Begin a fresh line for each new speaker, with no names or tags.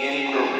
Inappropriate.